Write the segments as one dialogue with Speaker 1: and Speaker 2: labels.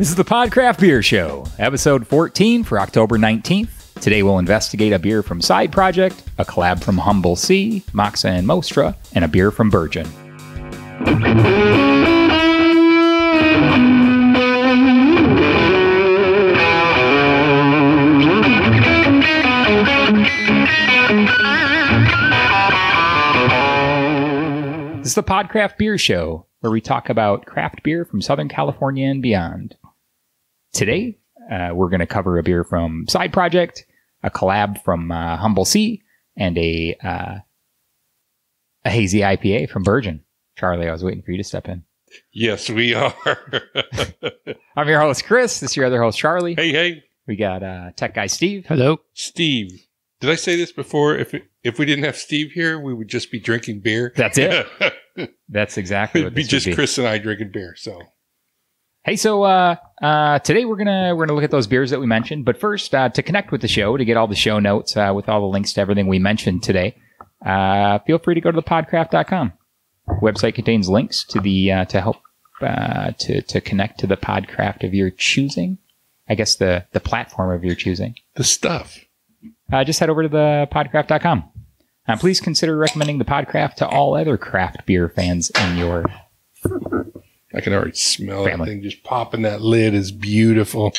Speaker 1: This is the Podcraft Beer Show, episode 14 for October 19th. Today we'll investigate a beer from Side Project, a collab from Humble Sea, Moksa and Mostra, and a beer from Burgeon. This is the Podcraft Beer Show, where we talk about craft beer from Southern California and beyond. Today, uh, we're going to cover a beer from Side Project, a collab from uh, Humble Sea, and a uh, a hazy IPA from Burgeon. Charlie, I was waiting for you to step in.
Speaker 2: Yes, we are.
Speaker 1: I'm your host, Chris. This is your other host, Charlie.
Speaker 2: hey, hey,
Speaker 1: We got uh, tech guy Steve.
Speaker 3: Hello.
Speaker 2: Steve. Did I say this before? If it, if we didn't have Steve here, we would just be drinking beer.
Speaker 1: That's it. That's exactly what
Speaker 2: It'd be
Speaker 1: this
Speaker 2: just
Speaker 1: would be.
Speaker 2: Chris and I drinking beer. So
Speaker 1: Hey, so uh, uh, today we're gonna we're gonna look at those beers that we mentioned. But first, uh, to connect with the show, to get all the show notes uh, with all the links to everything we mentioned today, uh, feel free to go to thepodcraft.com. Website contains links to the uh, to help uh, to to connect to the podcraft of your choosing. I guess the the platform of your choosing.
Speaker 2: the stuff.
Speaker 1: Uh, just head over to the podcraft.com. Uh, please consider recommending the podcraft to all other craft beer fans in your
Speaker 2: I can already smell
Speaker 1: Family.
Speaker 2: that thing just popping that lid is beautiful.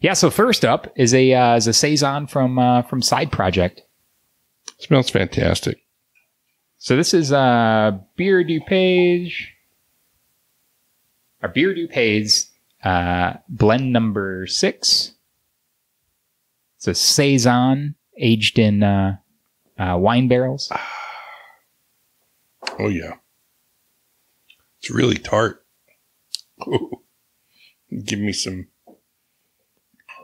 Speaker 1: Yeah, so first up is a uh, is a saison from uh, from Side Project.
Speaker 2: smells fantastic.
Speaker 1: So this is uh, Beer du Page, Our Beer du Pays uh, blend number six. It's a saison aged in uh, uh, wine barrels.
Speaker 2: Oh yeah, it's really tart. Ooh. Give me some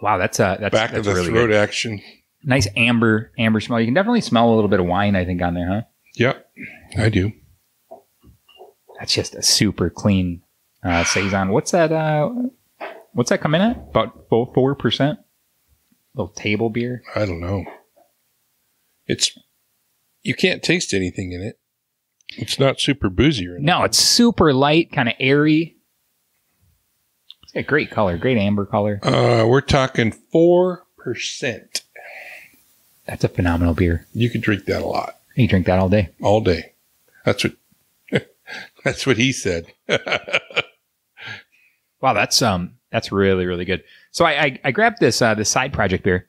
Speaker 1: Wow, that's uh, that's
Speaker 2: back
Speaker 1: that's
Speaker 2: of the
Speaker 1: really
Speaker 2: throat
Speaker 1: good.
Speaker 2: action.
Speaker 1: Nice amber amber smell. You can definitely smell a little bit of wine. I think on there, huh?
Speaker 2: Yep, I do.
Speaker 1: That's just a super clean uh, saison. What's that? Uh, what's that come in at? About four percent. Little table beer.
Speaker 2: I don't know. It's you can't taste anything in it. It's not super boozy or anything.
Speaker 1: No, it's super light, kind of airy. It's got great color, great amber color.
Speaker 2: Uh, we're talking four percent.
Speaker 1: That's a phenomenal beer.
Speaker 2: You could drink that a lot,
Speaker 1: You drink that all day.
Speaker 2: all day. That's what. that's what he said.
Speaker 1: Wow, that's um, that's really really good. So I I, I grabbed this uh, this side project beer.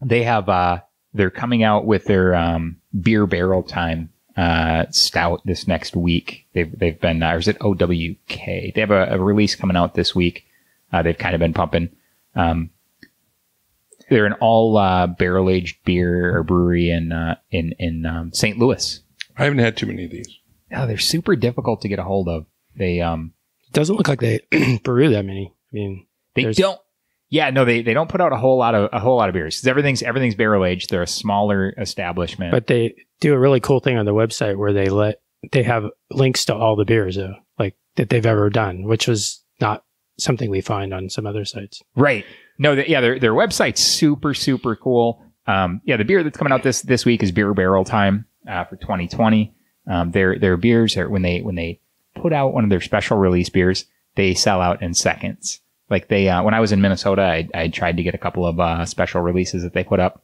Speaker 1: They have uh, they're coming out with their um beer barrel time uh stout this next week. They've they've been uh, or is it OWK? They have a, a release coming out this week. Uh, they've kind of been pumping. Um, they're an all uh, barrel aged beer or brewery in uh, in in um, St. Louis.
Speaker 2: I haven't had too many of these.
Speaker 1: No, they're super difficult to get a hold of. They um
Speaker 3: Doesn't look like they brew that many. I mean,
Speaker 1: They don't. Yeah, no, they, they don't put out a whole lot of a whole lot of beers 'Cause everything's everything's barrel aged. They're a smaller establishment.
Speaker 3: but they do a really cool thing on the website where they let they have links to all the beers though, like that they've ever done, which was not something we find on some other sites.
Speaker 1: right? No, the, yeah, their their website's super super cool. Um, yeah, the beer that's coming out this this week is Beer Barrel Time uh, for 2020. Um, their their beers are when they when they put out one of their special release beers, they sell out in seconds. Like they uh, when I was in Minnesota, I, I tried to get a couple of uh, special releases that they put up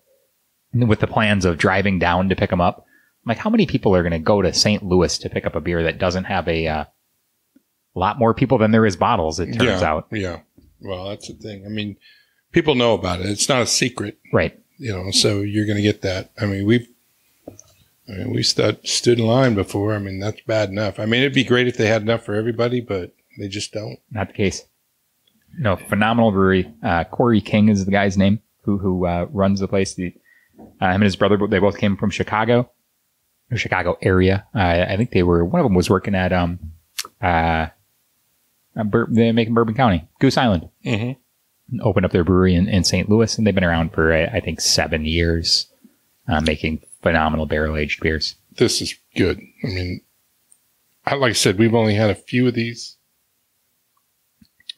Speaker 1: with the plans of driving down to pick them up. I'm like, how many people are going to go to St. Louis to pick up a beer that doesn't have a uh, lot more people than there is bottles? It turns
Speaker 2: yeah,
Speaker 1: out,
Speaker 2: Yeah. Well, that's the thing. I mean, people know about it. It's not a secret,
Speaker 1: right?
Speaker 2: you know. So you're going to get that. I mean, we've. I mean, we stu- stood in line before. I mean, that's bad enough. I mean, it'd be great if they had enough for everybody, but they just don't.
Speaker 1: Not the case. No, phenomenal brewery. Uh, Cory King is the guy's name who who uh, runs the place. The, uh, him and his brother, they both came from Chicago, or Chicago area. I think they were one of them was working at um, uh, uh, Bur- they're making Bourbon County, Goose Island.
Speaker 2: Mm-hmm.
Speaker 1: Opened up their brewery in, in St. Louis, and they've been around for uh, I think seven years, uh, making phenomenal barrel aged beers.
Speaker 2: This is good. I mean, I, like I said, we've only had a few of these,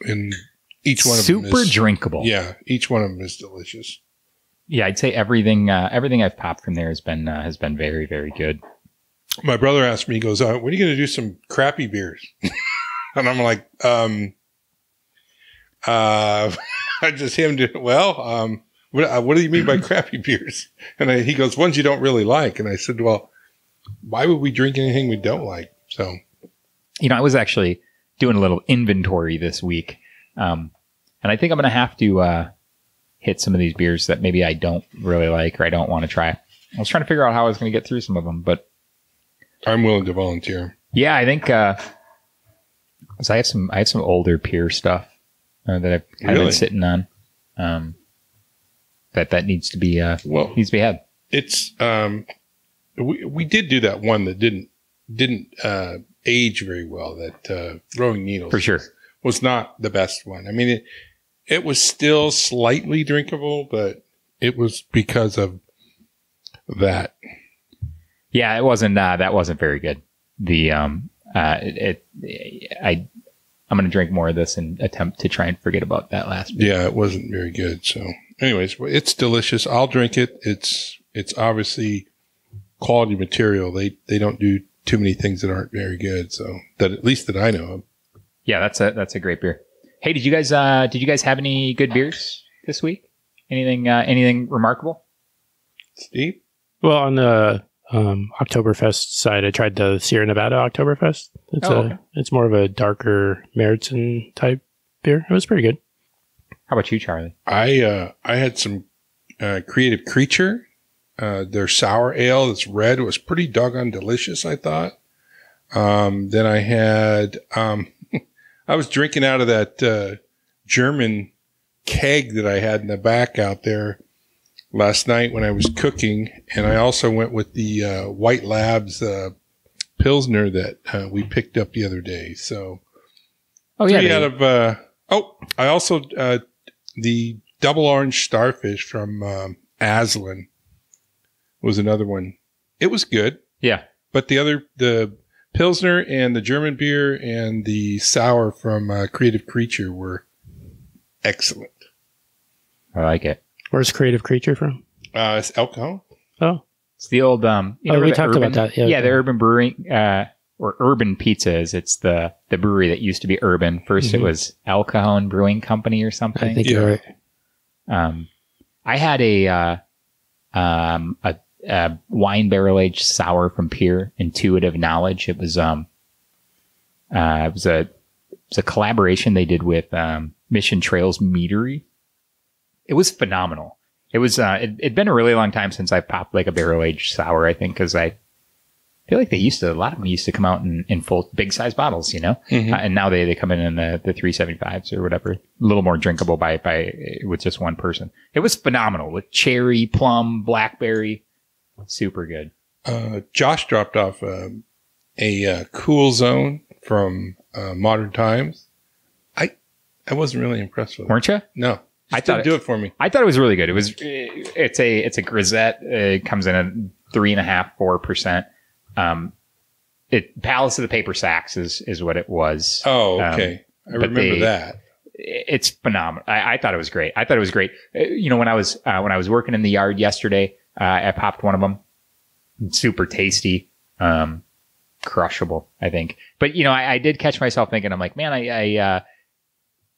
Speaker 2: and each one of
Speaker 1: super
Speaker 2: them is
Speaker 1: drinkable.
Speaker 2: Yeah, each one of them is delicious.
Speaker 1: yeah. I'd say everything uh, everything I've popped from there has been uh, has been very very good.
Speaker 2: My brother asked me, he goes, uh, "When are you going to do some crappy beers?" and I'm like, um, uh, I just him to well, um, what, uh, what do you mean by crappy beers? And I, he goes, ones you don't really like. And I said, well, why would we drink anything we don't like? So
Speaker 1: You know, I was actually doing a little inventory this week, um, and I think I'm going to have to uh, hit some of these beers that maybe I don't really like or I don't want to try. I was trying to figure out how I was going to get through some of them, but
Speaker 2: I'm willing to volunteer.
Speaker 1: yeah, I think uh, I have some I have some older peer stuff uh, that I've kind of
Speaker 2: Really?
Speaker 1: been sitting on. Um, that that needs to be uh,
Speaker 2: Well,
Speaker 1: needs to be had.
Speaker 2: it's um, we we did do that one that didn't didn't uh, age very well. That uh, throwing needles
Speaker 1: For sure.
Speaker 2: was not the best one. I mean, it it was still slightly drinkable, but it was because of that.
Speaker 1: Yeah, it wasn't. Uh, that wasn't very good. The um, uh, it, it I I'm gonna drink more of this and attempt to try and forget about that last.
Speaker 2: Yeah, it wasn't very good. So, anyways, it's delicious. I'll drink it. It's it's obviously quality material. They they don't do too many things that aren't very good. So that at least that I know of.
Speaker 1: Yeah, that's a that's a great beer. Hey, did you guys uh did you guys have any good beers this week? Anything uh, anything remarkable?
Speaker 2: Steve,
Speaker 3: Well, on the um, Oktoberfest side, I tried the Sierra Nevada Oktoberfest. It's
Speaker 1: Oh,
Speaker 3: a
Speaker 1: okay.
Speaker 3: it's more of a darker Märzen type beer. It was pretty good.
Speaker 1: How about you, Charlie?
Speaker 2: I uh, I had some uh, creative creature. Uh, their sour ale that's red was pretty doggone delicious. I thought. Um, then I had um, I was drinking out of that uh, German keg that I had in the back out there last night when I was cooking, and I also went with the uh, White Labs uh, Pilsner that uh, we picked up the other day. So
Speaker 1: Oh
Speaker 2: three
Speaker 1: they-
Speaker 2: out of uh, oh, I also uh, the double orange starfish from um, Aslan was another one. It was good,
Speaker 1: yeah.
Speaker 2: but the other the pilsner and the German beer and the sour from uh, Creative Creature were excellent.
Speaker 1: I like it.
Speaker 3: Where's Creative Creature from?
Speaker 2: Uh, it's alcohol.
Speaker 3: Oh,
Speaker 1: It's the old um. You
Speaker 3: Oh,
Speaker 1: know
Speaker 3: we talked
Speaker 1: urban,
Speaker 3: about that, yeah.
Speaker 1: the urban brewing uh or urban pizzas. It's the the brewery that used to be urban. 1st it
Speaker 3: Mhm.
Speaker 1: was El Cajon Brewing Company or something.
Speaker 3: I think
Speaker 2: Yeah.
Speaker 3: you're right.
Speaker 1: Um, I had a uh, um, a, a wine barrel aged sour from Pure Intuitive Knowledge. It was um, uh, it was a it was a collaboration they did with um, Mission Trails Meadery. It was phenomenal. It was uh, it, it'd been a really long time since I popped like a barrel aged sour. I think because I feel like they used to a lot of them used to come out in, in full big size bottles, you know.
Speaker 2: Mhm.
Speaker 1: Uh, and now they, they come in in the, the 375s or whatever, a little more drinkable by, by, with just one person. It was phenomenal with cherry, plum, blackberry. Super good.
Speaker 2: Uh, Josh dropped off um, a uh, cool zone from uh, Modern Times. I I wasn't really impressed with it.
Speaker 1: Weren't you?
Speaker 2: No,
Speaker 1: I thought it-
Speaker 2: do it for me.
Speaker 1: I thought it was really good. It was, it's a, it's a grisette. It comes in at three and a half, four percent. Um, it Palace of the Paper Sacks is, is what it was.
Speaker 2: Oh,
Speaker 1: Um,
Speaker 2: okay. I remember
Speaker 1: they-
Speaker 2: that.
Speaker 1: it's phenomenal. I, I thought it was great. I thought it was great. Uh, You know, when I was uh, when I was working in the yard yesterday, I popped one of them. Super tasty, um, crushable. I think. But you know, I, I did catch myself thinking, I'm like, man, I, I uh,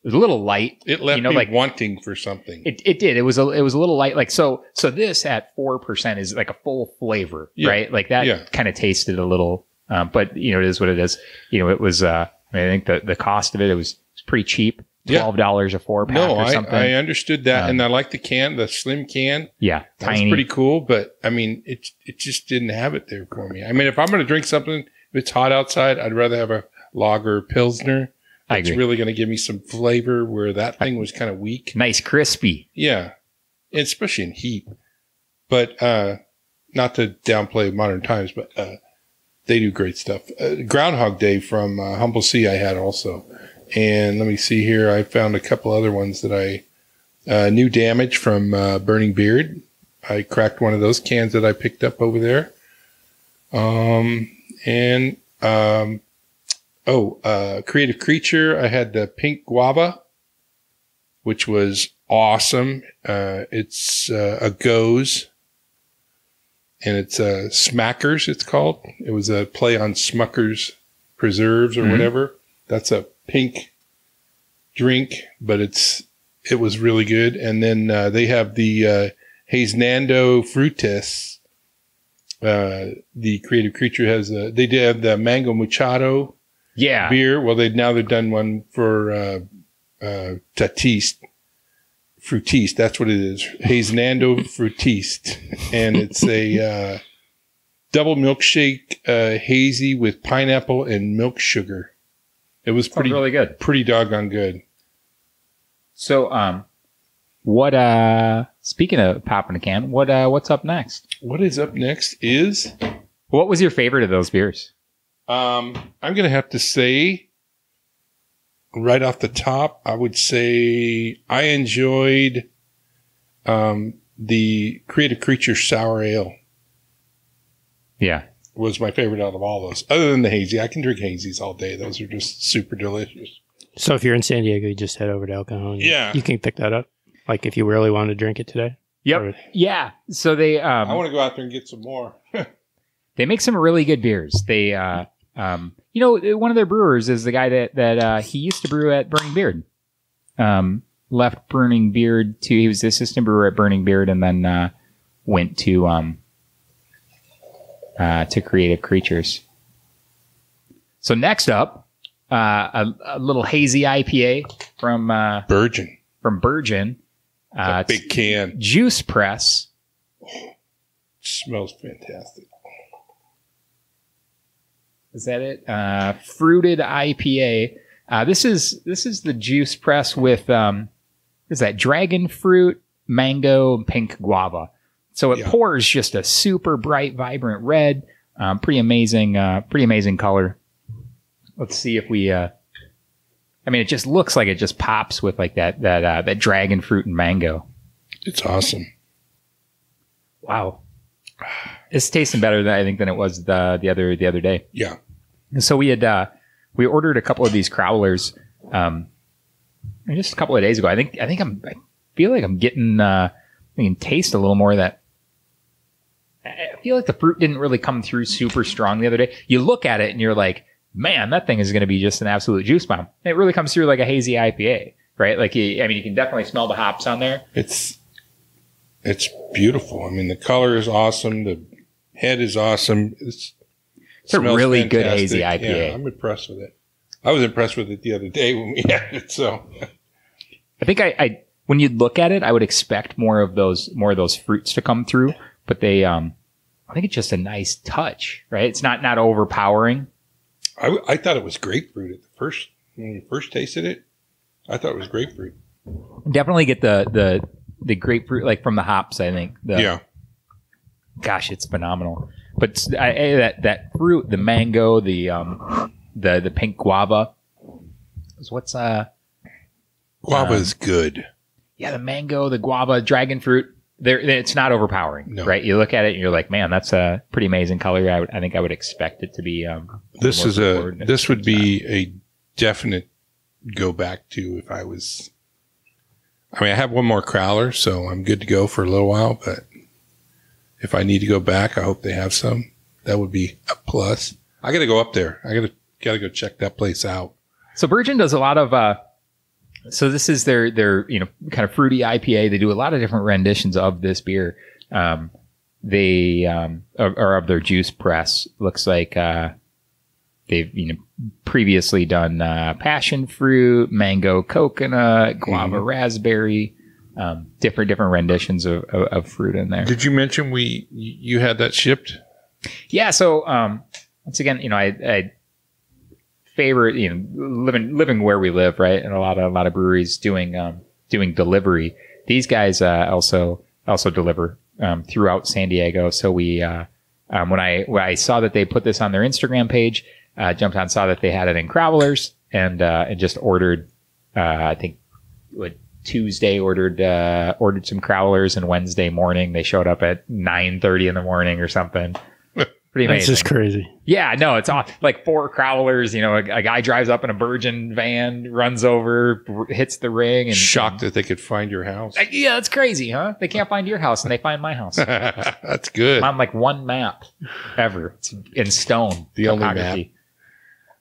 Speaker 1: it was a little light.
Speaker 2: It left
Speaker 1: you know,
Speaker 2: me
Speaker 1: like-
Speaker 2: wanting for something.
Speaker 1: It, it did. It was a it was a little light. Like so so this at four percent is like a full flavor,
Speaker 2: Yeah.
Speaker 1: right? Like that
Speaker 2: Yeah.
Speaker 1: kind of tasted a little. Um, but you know, it is what it is. You know, it was. Uh, I mean, I think the the cost of it it was, it was pretty cheap.
Speaker 2: Yeah.
Speaker 1: Twelve dollars a four pack
Speaker 2: no,
Speaker 1: or
Speaker 2: I,
Speaker 1: something.
Speaker 2: I understood that,
Speaker 1: Um,
Speaker 2: and I like the can, the slim can.
Speaker 1: yeah,
Speaker 2: that's pretty cool, but I mean, it it just didn't have it there for me. I mean, if I'm going to drink something, if it's hot outside, I'd rather have a lager pilsner.
Speaker 1: I
Speaker 2: It's really going to give me some flavor where that thing was kind of weak.
Speaker 1: nice, crispy.
Speaker 2: Yeah, especially in heat. But uh, not to downplay modern times, but uh, they do great stuff. Uh, Groundhog Day from uh, Humble Sea I had also, and let me see here. I found a couple other ones that I uh, new damage from uh, Burning Beard. I cracked one of those cans that I picked up over there. Um, and um, oh, uh, Creative Creature. I had the pink guava, which was awesome. Uh, it's uh, a goes, and it's uh, Smackers. It's called. It was a play on Smuckers preserves or
Speaker 1: Mhm.
Speaker 2: whatever. That's a pink drink, but it's it was really good. And then uh, they have the uh, Hazenando Frutis. Uh, the creative creature has a, they did have the mango machado
Speaker 1: Yeah.
Speaker 2: beer. Well, they now they've done one for uh, uh, Tatiste. Fruitiste, that's what it is. Hazenando Fruitiste. And it's a uh, double milkshake, uh, hazy with pineapple and milk sugar. It was pretty,
Speaker 1: really good.
Speaker 2: pretty doggone good.
Speaker 1: So, um, what, uh, speaking of popping a can, what, uh, what's up next?
Speaker 2: What is up next is
Speaker 1: What was your favorite of those beers?
Speaker 2: um, I'm going to have to say right off the top, I would say I enjoyed um, the Creative Creature Sour Ale.
Speaker 1: Yeah.
Speaker 2: Was my favorite out of all those. Other than the hazy, I can drink hazies all day. Those are just super delicious.
Speaker 3: So if you're in San Diego, you just head over to El Cajon.
Speaker 2: Yeah.
Speaker 3: You can pick that up. Like if you really want to drink it today.
Speaker 1: Yep.
Speaker 3: Or-
Speaker 1: Yeah. So they, um,
Speaker 2: I want to go out there and get some more.
Speaker 1: they make some really good beers. They, uh, um, you know, one of their brewers is the guy that that uh, he used to brew at Burning Beard. Um, left Burning Beard to he was the assistant brewer at Burning Beard, and then uh, went to um, uh, to Creative Creatures. So next up, uh, a, a little hazy IPA from uh,
Speaker 2: Burgeon,
Speaker 1: from Burgeon. Uh,
Speaker 2: big can,
Speaker 1: Juice Press.
Speaker 2: smells fantastic.
Speaker 1: Is that it? Uh, fruited IPA. Uh, this is this is the juice press with um, is that dragon fruit, mango, and pink guava. So it
Speaker 2: Yeah.
Speaker 1: pours just a super bright, vibrant red. Um, pretty amazing, uh, pretty amazing color. Let's see if we. Uh, I mean, it just looks like it just pops with like that that uh, that dragon fruit and mango.
Speaker 2: It's awesome.
Speaker 1: Wow, it's tasting better than I think than it was the the other the other day.
Speaker 2: Yeah,
Speaker 1: And so we had uh, we ordered a couple of these crowlers um, just a couple of days ago. I think I think I'm I feel like I'm getting uh, I can taste a little more of that. I feel like the fruit didn't really come through super strong the other day. You look at it and you're like, man, that thing is going to be just an absolute juice bomb. It really comes through like a hazy IPA, right? Like, I mean, you can definitely smell the hops on there.
Speaker 2: it's it's beautiful. I mean, the color is awesome. The head is awesome. It's,
Speaker 1: It's a really good hazy. IPA.
Speaker 2: Yeah, I'm impressed with it. I was impressed with it the other day when we had it. So
Speaker 1: I think I, I when you look at it, I would expect more of those more of those fruits to come through, but they um I think it's just a nice touch, right? It's not not overpowering.
Speaker 2: I, I thought it was grapefruit at the first when you first tasted it. I thought it was grapefruit.
Speaker 1: Definitely get the the the grapefruit like from the hops. I think. The,
Speaker 2: yeah,
Speaker 1: Gosh, it's phenomenal. But I, I- that that fruit, the mango, the um the the pink guava. is What's uh
Speaker 2: guava
Speaker 1: Um,
Speaker 2: is good.
Speaker 1: yeah the mango, the guava, dragon fruit. There, it's not overpowering,
Speaker 2: No.
Speaker 1: right? You look at it and you're like, man, that's a pretty amazing color. I, would, I think I would expect it to be. Um,
Speaker 2: This is a this would be a definite go back to if I was. I mean, I have one more crowler, so I'm good to go for a little while. But if I need to go back, I hope they have some. That would be a plus. I got to go up there. I got to got to go check that place out.
Speaker 1: So Burgeon does a lot of uh so this is their their you know kind of fruity IPA. They do a lot of different renditions of this beer. Um they um or, or of their juice press. Looks like uh they've you know previously done uh passion fruit, mango coconut, guava raspberry, um different different renditions of, of, of fruit in there.
Speaker 2: Did you mention we you had that shipped?
Speaker 1: Yeah. So, um, once again, you know, I, I favorite, you know, living, living where we live, right. And a lot of, a lot of breweries doing, um, doing delivery. These guys, uh, also, also deliver, um, throughout San Diego. So we, uh, um, when I, when I saw that they put this on their Instagram page, uh, jumped on, saw that they had it in Crowlers and, uh, and just ordered, uh, I think what, Tuesday ordered uh, ordered some crowlers, and Wednesday morning they showed up at nine thirty in the morning or something. Pretty
Speaker 3: That's
Speaker 1: amazing.
Speaker 3: just crazy.
Speaker 1: yeah, no, it's all, like four crowlers. You know, a, a guy drives up in a Burgeon van, runs over, r- hits the ring, and
Speaker 2: Shocked that they could find your house.
Speaker 1: Like, yeah, that's crazy, huh? They can't find your house, and they find my house.
Speaker 2: That's good.
Speaker 1: I'm on like one map ever. It's in stone.
Speaker 2: The only
Speaker 1: topography.
Speaker 2: map.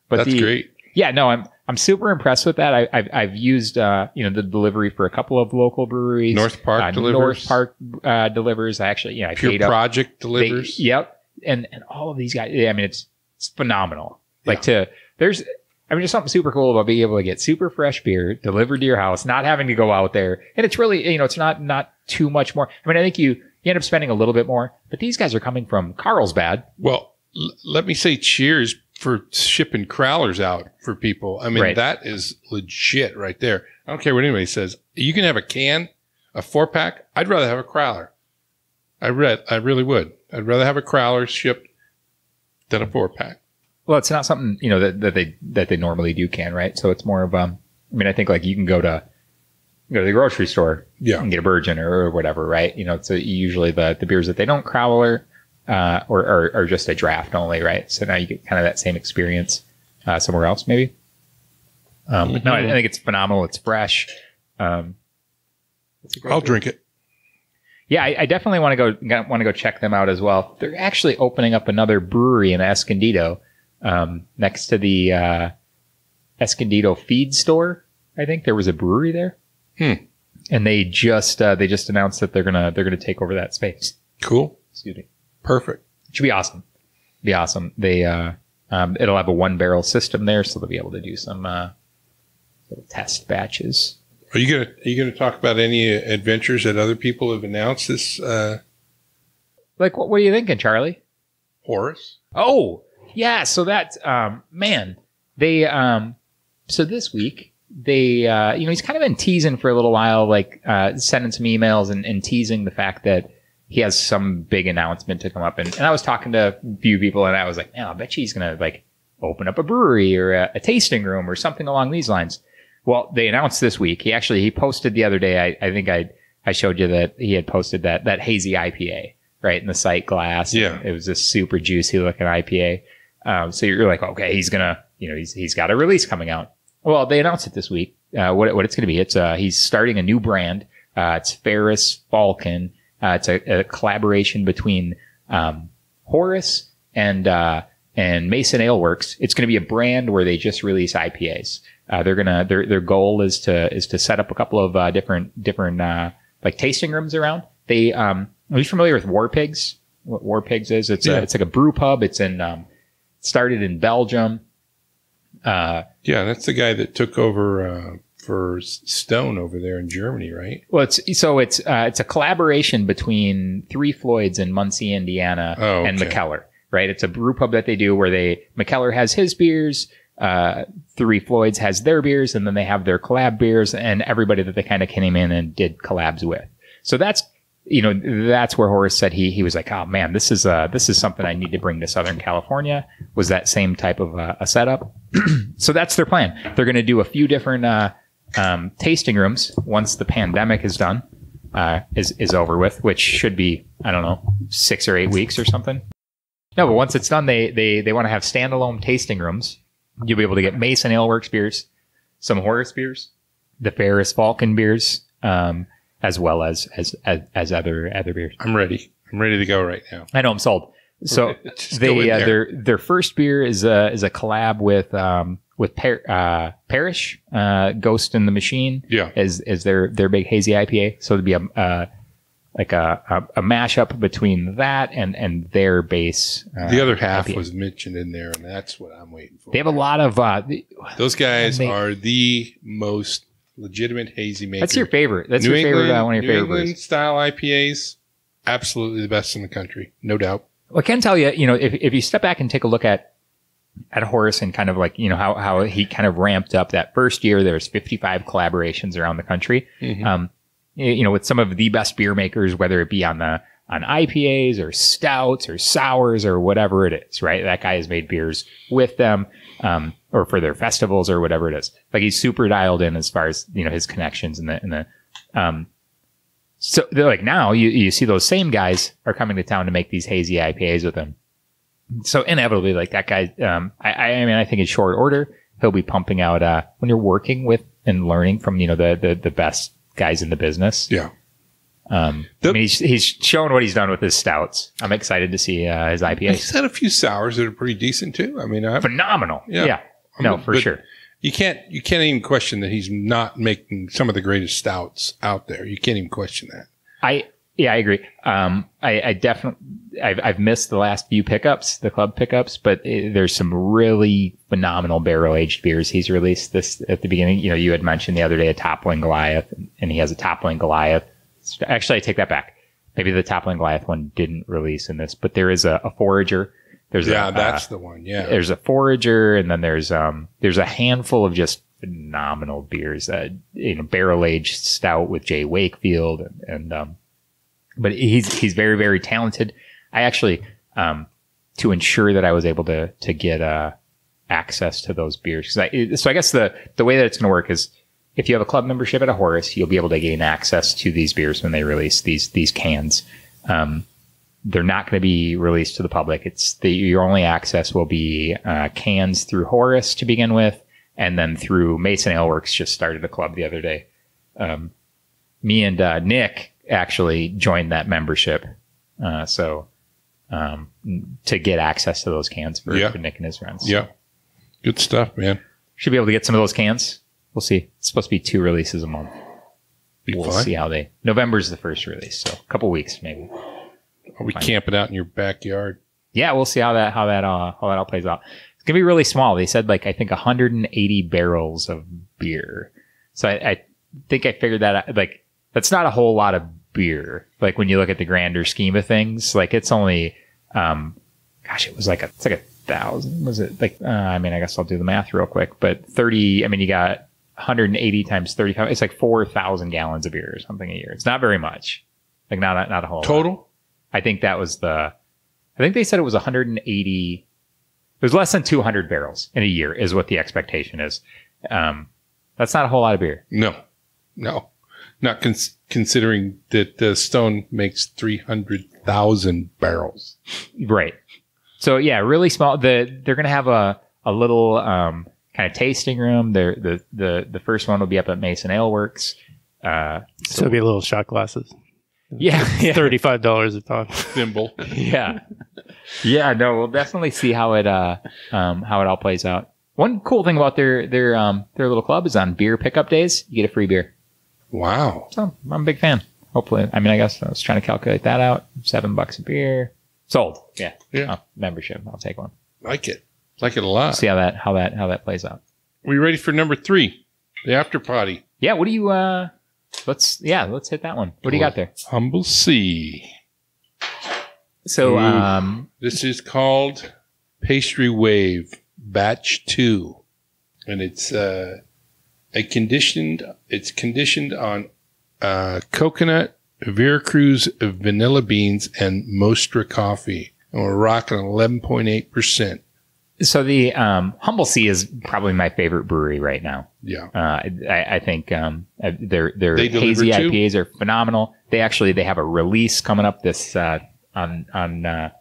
Speaker 1: But
Speaker 2: That's
Speaker 1: the,
Speaker 2: great.
Speaker 1: yeah, no, I'm I'm super impressed with that. I, I've I've used uh, you know the delivery for a couple of local breweries.
Speaker 2: North Park
Speaker 1: uh,
Speaker 2: delivers.
Speaker 1: North Park uh, delivers. I actually, yeah, I
Speaker 2: Pure
Speaker 1: paid up.
Speaker 2: Project
Speaker 1: They-
Speaker 2: delivers.
Speaker 1: yep, and and all of these guys. yeah, I mean, it's it's phenomenal. Like to there's. I mean, there's something super cool about being able to get super fresh beer delivered to your house, not having to go out there, and it's really, you know, it's not not too much more. I mean, I think you you end up spending a little bit more, but these guys are coming from Carlsbad,
Speaker 2: Well, l- let me say cheers for shipping crowlers out for people. I mean,
Speaker 1: Right.
Speaker 2: that is legit right there. I don't care what anybody says. You can have a can, a four pack. I'd rather have a crowler. I read, I really would. I'd rather have a crowler shipped than a four pack.
Speaker 1: Well, it's not something you know that, that they that they normally do can right. So it's more of um. I mean, I think like you can go to go to the grocery store
Speaker 2: Yeah.
Speaker 1: and get a Burgeon or, or whatever, right? You know, so usually the the beers that they don't crowler uh, or, or or just a draft only, right? So now you get kind of that same experience uh, somewhere else, maybe. Um, but no, I, I think it's phenomenal. It's fresh. Um, it's a great
Speaker 2: I'll
Speaker 1: beer.
Speaker 2: drink it.
Speaker 1: Yeah, I, I definitely want to go want to go check them out as well. They're actually opening up another brewery in Escondido, um, next to the uh, Escondido feed store. I think there was a brewery there,
Speaker 2: Hmm.
Speaker 1: and they just uh, they just announced that they're gonna they're gonna take over that space.
Speaker 2: Cool.
Speaker 1: Excuse me.
Speaker 2: Perfect.
Speaker 1: It should be awesome. Be awesome. They uh, um, it'll have a one barrel system there, so they'll be able to do some uh, little test batches.
Speaker 2: Are you gonna Are you gonna talk about any adventures that other people have announced this, uh,
Speaker 1: Like, what, what are you thinking, Charlie?
Speaker 2: Horus?
Speaker 1: Oh, yeah. So that um, man, they um, so this week they uh, you know he's kind of been teasing for a little while, like uh, sending some emails and, and teasing the fact that he has some big announcement to come up. And, and I was talking to a few people, and I was like, man, I bet you he's gonna like open up a brewery or a, a tasting room or something along these lines. Well, they announced this week. He actually he posted the other day. I, I think I I showed you that he had posted that that hazy IPA right in the sight glass.
Speaker 2: Yeah.
Speaker 1: it was a super juicy looking IPA. Um, so you're like, okay, he's gonna, you know, he's he's got a release coming out. Well, they announced it this week. Uh, what what it's gonna be? It's uh, he's starting a new brand. Uh, it's Ferris Falcon. Uh, it's a, a collaboration between um, Horus and uh, and Mason Ale Works. It's going to be a brand where they just release IPAs. Uh, they're gonna their their goal is to is to set up a couple of uh, different different uh, like tasting rooms around. They um, are you familiar with War Pigs? What War Pigs is? It's
Speaker 2: Yeah.
Speaker 1: a, it's like a brew pub. It's in um, started in Belgium. Uh,
Speaker 2: Yeah, that's the guy that took over uh, for Stone over there in Germany, right?
Speaker 1: well, it's so it's uh, it's a collaboration between Three Floyds in Muncie, Indiana,
Speaker 2: Oh,
Speaker 1: and
Speaker 2: okay.
Speaker 1: Mikkeller. Right, it's a brew pub that they do where they Mikkeller has his beers, uh, Three Floyds has their beers, and then they have their collab beers, and everybody that they kind of came in and did collabs with. So that's you know that's where Horus said he he was like, oh man, this is uh this is something I need to bring to Southern California. Was that same type of uh, a setup? so that's their plan. They're going to do a few different uh, um, tasting rooms once the pandemic is done, uh, is is over with, which should be I don't know six or eight weeks or something. No, but once it's done, they they they want to have standalone tasting rooms. You'll be able to get Mason Ale Works beers, some Horus beers, the Ferris Falcon beers, um, as well as as as, as other other beers.
Speaker 2: I'm ready. I'm ready to go right now.
Speaker 1: I know I'm sold. So
Speaker 2: Just go in
Speaker 1: they uh, their their first beer is a is a collab with um with Par- uh, Parish uh, Ghost in the Machine
Speaker 2: Yeah.
Speaker 1: is is their their big hazy IPA. So it'd be a uh, like a, a a mashup between that and and their base. Uh,
Speaker 2: The other half
Speaker 1: IPA.
Speaker 2: was mentioned in there, and that's what I'm waiting for.
Speaker 1: They have a lot of. Uh, the-
Speaker 2: Those guys
Speaker 1: They-
Speaker 2: are the most legitimate hazy makers.
Speaker 1: that's your favorite. That's
Speaker 2: New
Speaker 1: your favorite. Uh, one of your
Speaker 2: New
Speaker 1: favorite
Speaker 2: England style IPAs. Absolutely the best in the country, no doubt.
Speaker 1: Well, I can tell you, you know, if, if you step back and take a look at at Horus and kind of like, you know, how, how he kind of ramped up that first year, there was 55 collaborations around the country.
Speaker 2: Mhm.
Speaker 1: Um, you know, with some of the best beer makers, whether it be on the, on IPAs or stouts or sours or whatever it is, right? That guy has made beers with them, um, or for their festivals or whatever it is. Like he's super dialed in as far as, you know, his connections and the, and the, um, so they're like now you, you see those same guys are coming to town to make these hazy IPAs with him. So inevitably, like that guy, um, I, I mean, I think in short order, he'll be pumping out, uh, when you're working with and learning from, you know, the, the, the best guys in the business.
Speaker 2: Yeah.
Speaker 1: Um,
Speaker 2: The-
Speaker 1: I mean, he's, he's shown what he's done with his stouts. I'm excited to see, uh, his IPAs.
Speaker 2: He's had a few sours that are pretty decent too. I mean, I,
Speaker 1: Phenomenal.
Speaker 2: Yeah.
Speaker 1: Yeah. No, for sure.
Speaker 2: you can't you can't even question that he's not making some of the greatest stouts out there. You can't even question that.
Speaker 1: I yeah, I agree. Um, I, I definitely I've, I've missed the last few pickups, the club pickups, but it, there's some really phenomenal barrel aged beers he's released this at the beginning. You know, you had mentioned the other day a Toppling Goliath, and he has a Toppling Goliath. Actually, I take that back. Maybe the Toppling Goliath one didn't release in this, but there is a, a forager. There's
Speaker 2: yeah,
Speaker 1: a,
Speaker 2: that's
Speaker 1: uh,
Speaker 2: the one. Yeah,
Speaker 1: there's a forager, and then there's um there's a handful of just phenomenal beers. Uh, you know, barrel aged stout with Jay Wakefield, and, and um, but he's he's very very talented. I actually um to ensure that I was able to to get uh access to those beers I so I guess the the way that it's going to work is if you have a club membership at a Horus, you'll be able to gain access to these beers when they release these these cans. Um, they're not going to be released to the public. It's the your only access will be uh, cans through Horus to begin with, and then through Mason Ale Works. Just started a club the other day. Um, me and uh, Nick actually joined that membership, uh, so um, to get access to those cans for,
Speaker 2: Yeah.
Speaker 1: for Nick and his friends.
Speaker 2: yeah, good stuff, man.
Speaker 1: should be able to get some of those cans. We'll see. It's supposed to be two releases a month.
Speaker 2: Be
Speaker 1: we'll
Speaker 2: fun.
Speaker 1: see how they. November's the first release, so a couple weeks maybe.
Speaker 2: Are we
Speaker 1: fine.
Speaker 2: camping out in your backyard?
Speaker 1: Yeah, we'll see how that how that uh, how that all plays out. It's gonna be really small. They said like I think 180 barrels of beer. So I, I think I figured that out. Like that's not a whole lot of beer. Like when you look at the grander scheme of things, like it's only, um, gosh, it was like a it's like a thousand. Was it like? Uh, I mean, I guess I'll do the math real quick. But 30. I mean, you got 180 times 35. It's like 4,000 gallons of beer or something a year. It's not very much. Like not a, not a whole lot.
Speaker 2: Total?
Speaker 1: I think that was the. I think they said it was 180. It was less than 200 barrels in a year, is what the expectation is. Um, that's not a whole lot of beer.
Speaker 2: No, no, not cons- considering that uh, Stone makes three hundred thousand barrels.
Speaker 1: Right. So yeah, really small. The they're gonna have a a little um, kind of tasting room. They're, the the the first one will be up at Mason Ale Works. Uh,
Speaker 3: So it'll be a little shot glasses.
Speaker 1: yeah, yeah,
Speaker 3: Thirty-five dollars a pop.
Speaker 2: Thimble.
Speaker 1: yeah, yeah. No, we'll definitely see how it uh um how it all plays out. One cool thing about their their um their little club is on beer pickup days, you get a free beer.
Speaker 2: Wow.
Speaker 1: So I'm a big fan. Hopefully, I mean, I guess I was trying to calculate that out. Seven bucks a beer, sold. Yeah,
Speaker 2: Yeah.
Speaker 1: Oh, membership. I'll take one.
Speaker 2: Like it. Like it a lot.
Speaker 1: See how that how that how that plays out.
Speaker 2: We ready for number three? The after party.
Speaker 1: Yeah. What do you? uh Let's yeah. Let's hit that one. What do you got there?
Speaker 2: Humble Sea.
Speaker 1: So
Speaker 2: Ooh.
Speaker 1: um
Speaker 2: This is called Pastry Waave Batch Two, and it's uh, a conditioned. It's conditioned on uh, coconut, Veracruz vanilla beans, and Mostra coffee, and we're rocking eleven point eight percent.
Speaker 1: so the um Humble Sea is probably my favorite brewery right now.
Speaker 2: Yeah,
Speaker 1: Uh, I, I think um, uh, their their
Speaker 2: They
Speaker 1: hazy? IPAs are phenomenal. They actually they have a release coming up this uh, on on uh,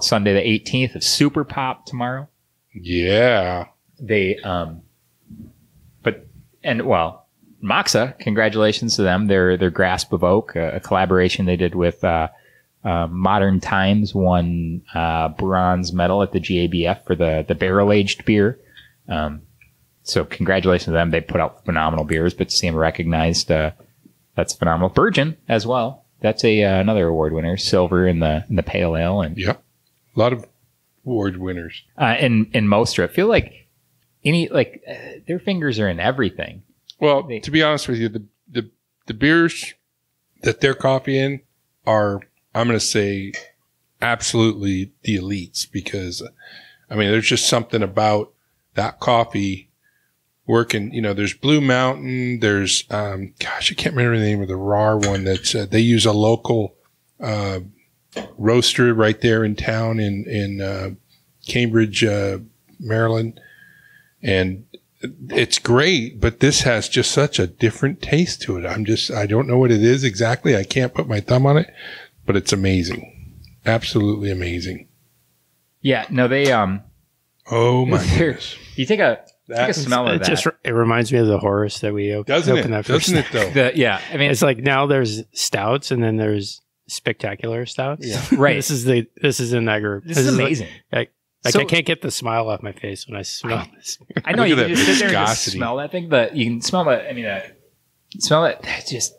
Speaker 1: Sunday the 18th of Super Pop tomorrow.
Speaker 2: yeah.
Speaker 1: They um, and well, Moksa, congratulations to them. Their their Grasp of Oak, a, a collaboration they did with uh, uh, Modern Times, won uh, bronze medal at the GABF for the the barrel aged beer. Um, so congratulations to them. They put out phenomenal beers, but to see them recognized, uh, that's phenomenal. Burgeon as well. That's a uh, another award winner, silver in the in the pale ale, and
Speaker 2: yeah, A lot of award winners.
Speaker 1: uh, in in Mostra. I feel like any like uh, their fingers are in everything.
Speaker 2: Well,
Speaker 1: They-
Speaker 2: to be honest with you, the, the the beers that they're copying are, I'm going to say, absolutely the elites because, I mean, there's just something about that coffee working. You know, there's Blue Mountain. There's, um, gosh, I can't remember the name of the raw one that's uh, they use a local uh, roaster right there in town in in uh, Cambridge, uh, Maryland, and it's great, but this has just such a different taste to it. I'm just, I don't know what it is exactly. I can't put my thumb on it, but it's amazing. Absolutely amazing.
Speaker 1: Yeah, no, they um,
Speaker 2: Oh my goodness.
Speaker 1: you take a take a smell of
Speaker 3: it
Speaker 1: that.
Speaker 3: just it reminds me of the Horus that we op-
Speaker 2: Doesn't
Speaker 3: opened
Speaker 2: it?
Speaker 3: that first.
Speaker 2: Doesn't it though?
Speaker 1: the, yeah, I mean,
Speaker 3: It's like now there's stouts and then there's spectacular stouts.
Speaker 2: Yeah.
Speaker 1: Right.
Speaker 3: this is the this is in that group.
Speaker 1: this is
Speaker 3: like-
Speaker 1: amazing.
Speaker 3: like Like
Speaker 1: So-
Speaker 3: I can't get the smile off my face when I smell this.
Speaker 1: I know you can
Speaker 2: that
Speaker 1: just sit there and just smell that thing, but you can smell that. I mean, uh, smell it. Just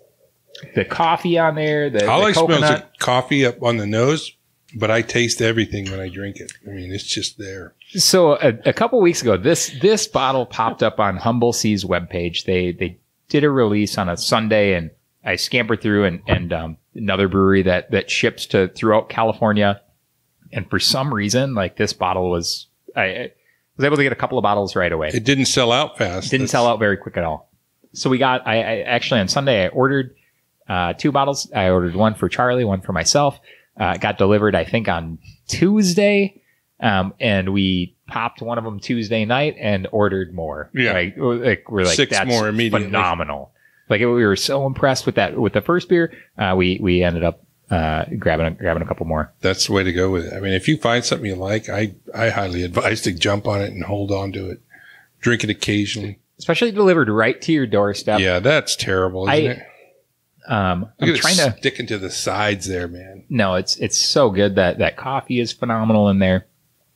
Speaker 1: the coffee on there. The,
Speaker 2: All
Speaker 1: the
Speaker 2: I smell is
Speaker 1: coconut.
Speaker 2: the coffee up on the nose, but I taste everything when I drink it. I mean, it's just there.
Speaker 1: So a, a couple weeks ago, this this bottle popped up on Humble Sea's webpage. They they did a release on a Sunday, and I scampered through and and um, another brewery that that ships to throughout California. And for some reason, like this bottle was, I, was able to get a couple of bottles right away.
Speaker 2: It didn't sell out fast.
Speaker 1: didn't
Speaker 2: That's-
Speaker 1: sell out very quick at all. So we got. I, I actually on Sunday I ordered uh, two bottles. I ordered one for Charlie, one for myself. Uh, got delivered, I think, on Tuesday, um, and we popped one of them Tuesday night and ordered more.
Speaker 2: Yeah.
Speaker 1: like, like we're like
Speaker 2: Six
Speaker 1: that's
Speaker 2: more immediately.
Speaker 1: phenomenal. Like we were so impressed with that with the first beer. Uh, we we ended up uh, grabbing a, grabbing a couple more.
Speaker 2: That's the way to go with it. I mean, if you find something you like, I, I highly advise to jump on it and hold on to it. Drink it occasionally.
Speaker 1: Especially delivered right to your doorstep.
Speaker 2: Yeah, that's terrible, isn't
Speaker 1: I-
Speaker 2: it?
Speaker 1: Um,
Speaker 2: Look
Speaker 1: I'm trying to.
Speaker 2: sticking to the sides there, man.
Speaker 1: no, it's it's so good that that coffee is phenomenal in there.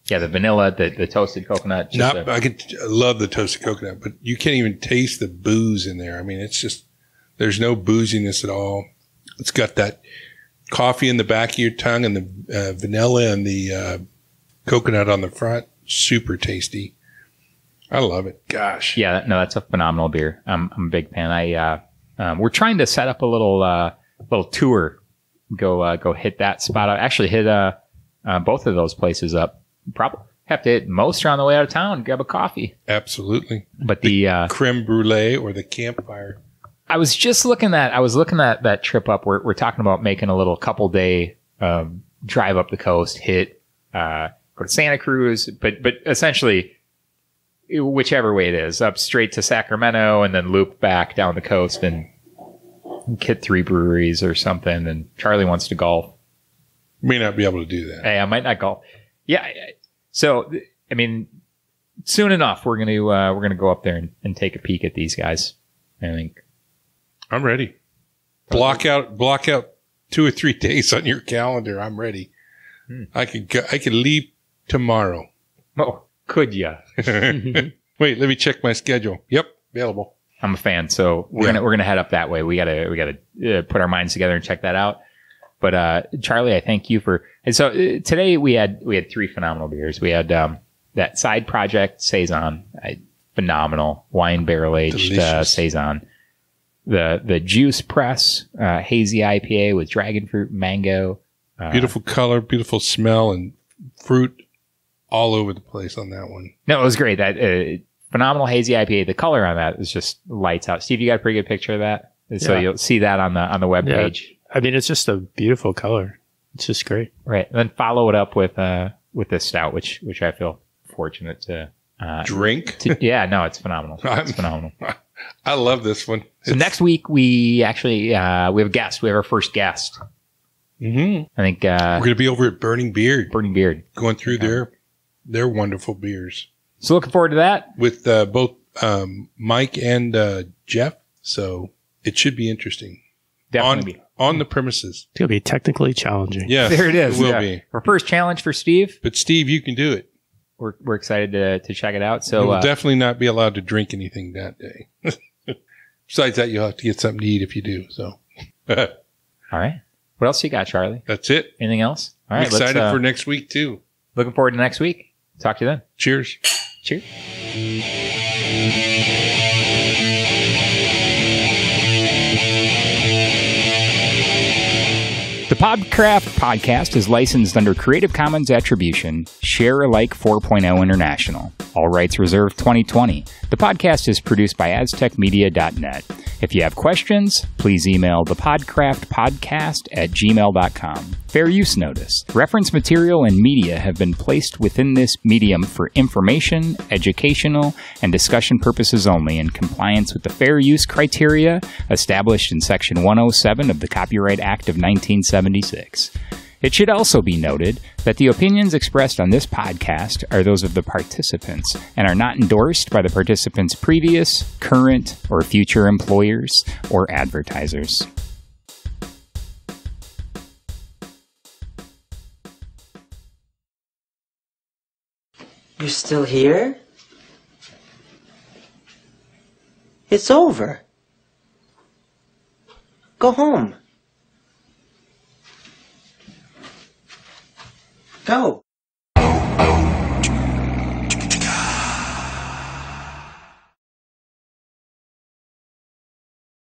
Speaker 1: Yeah, the vanilla, the, the toasted coconut. just
Speaker 2: Not,
Speaker 1: a-
Speaker 2: I could I love the toasted coconut, but you can't even taste the booze in there. I mean, it's just there's no booziness at all. It's got that coffee in the back of your tongue and the uh, vanilla and the uh, coconut on the front. Super tasty. I love it. Gosh.
Speaker 1: yeah, no, that's a phenomenal beer. I'm I'm a big fan. I uh, um, we're trying to set up a little uh, little tour. Go uh, go hit that spot. I actually hit uh, uh, both of those places up. Probably have to hit most on the way out of town. Grab a coffee.
Speaker 2: Absolutely.
Speaker 1: But the uh,
Speaker 2: Creme brulee or the campfire.
Speaker 1: I was just looking at I was looking at that trip up. We're we're talking about making a little couple day um, drive up the coast, hit uh, go to Santa Cruz, but but essentially whichever way it is, up straight to Sacramento and then loop back down the coast and hit three breweries or something. And Charlie wants to golf.
Speaker 2: May not be able to do that.
Speaker 1: Hey, I might not golf. Yeah. So I mean, soon enough we're gonna uh, we're gonna go up there and, and take a peek at these guys. I think.
Speaker 2: I'm ready. Block out block out two or three days on your calendar. I'm ready.
Speaker 1: Hmm.
Speaker 2: I could go, I could leave tomorrow.
Speaker 1: Oh, could ya?
Speaker 2: Wait, let me check my schedule. Yep, available.
Speaker 1: I'm a fan, so we're
Speaker 2: Yeah.
Speaker 1: gonna we're gonna head up that way. We gotta we gotta uh, put our minds together and check that out. But uh, Charlie, I thank you for. And so uh, today we had we had three phenomenal beers. We had um, that side project saison, I, phenomenal wine barrel aged uh, saison. The the juice press uh, hazy IPA with dragon fruit, mango. Uh,
Speaker 2: Beautiful color, beautiful smell, and fruit all over the place on that one.
Speaker 1: No, it was great. That uh, phenomenal hazy IPA. The color on that is just lights out. Steve, you got a pretty good picture of that. So
Speaker 3: Yeah.
Speaker 1: you'll see that on the on the web
Speaker 3: Yeah.
Speaker 1: page.
Speaker 3: I mean, it's just a beautiful color. It's just great.
Speaker 1: Right. And then follow it up with uh with this stout, which which I feel fortunate to uh
Speaker 2: Drink.
Speaker 1: to, yeah, no, it's phenomenal. It's phenomenal.
Speaker 2: I love this one.
Speaker 1: So next week we actually uh we have a guest. We have our first guest.
Speaker 2: Mm-hmm.
Speaker 1: I think
Speaker 2: We're
Speaker 1: uh
Speaker 2: going to be over at Burning Beard,
Speaker 1: Burning Beard.
Speaker 2: going through their their wonderful beers
Speaker 1: So looking forward to that.
Speaker 2: with uh, both um, Mike and uh, Jeff. So it should be interesting
Speaker 1: Definitely. be.
Speaker 2: on the premises.
Speaker 3: It's gonna be technically challenging.
Speaker 2: Yeah,
Speaker 1: There it is.
Speaker 2: It will
Speaker 1: yeah.
Speaker 2: be.
Speaker 1: Our first challenge for Steve.
Speaker 2: But Steve, you can do it.
Speaker 1: We're we're excited to to check it out. So
Speaker 2: will
Speaker 1: uh,
Speaker 2: definitely not be allowed to drink anything that day. Besides that, you'll have to get something to eat if you do. So
Speaker 1: all right. What else you got, Charlie?
Speaker 2: that's it.
Speaker 1: Anything else? All right,
Speaker 2: excited
Speaker 1: uh,
Speaker 2: for next week too.
Speaker 1: looking forward to next week. Talk to you then.
Speaker 2: Cheers.
Speaker 1: Cheers. Podcraft podcast is licensed under Creative Commons Attribution, Share Alike 4.0 International. All rights reserved 2020. The podcast is produced by AztecMedia.net. If you have questions, please email thepodcraftpodcast at gmail.com. Fair use notice. Reference material and media have been placed within this medium for information, educational, and discussion purposes only in compliance with the fair use criteria established in Section 107 of the Copyright Act of 1976. It should also be noted that the opinions expressed on this podcast are those of the participants and are not endorsed by the participants' previous, current, or future employers or advertisers.
Speaker 4: You're still here? It's over. Go home. Go.